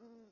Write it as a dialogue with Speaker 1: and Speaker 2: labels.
Speaker 1: うん。